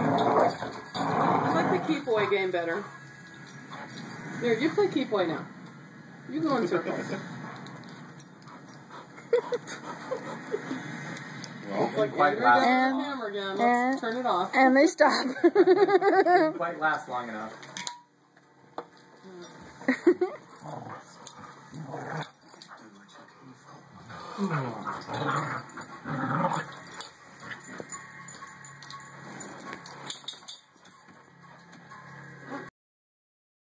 I like the keep away game better. Here, you play keep away now. You go in circles. Well, Like quite last, And- hammer again. Let's and- turn it off. And they stop. quite last long enough.